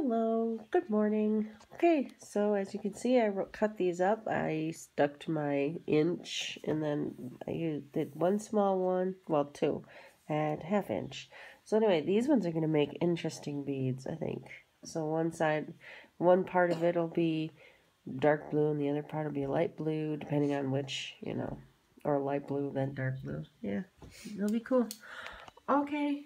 Hello, good morning. Okay, so as you can see, I cut these up. I stuck to my inch and then I did one small one, well, two, and half inch. So anyway, these ones are going to make interesting beads, I think. So one side, one part of it will be dark blue and the other part will be light blue, depending on which, you know, or light blue, then dark blue. Yeah, it'll be cool. Okay.